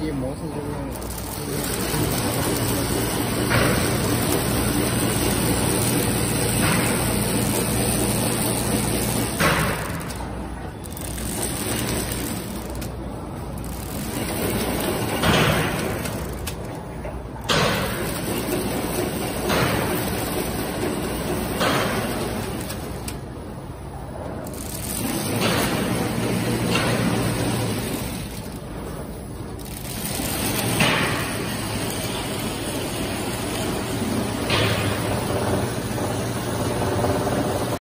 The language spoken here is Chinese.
机模式就是。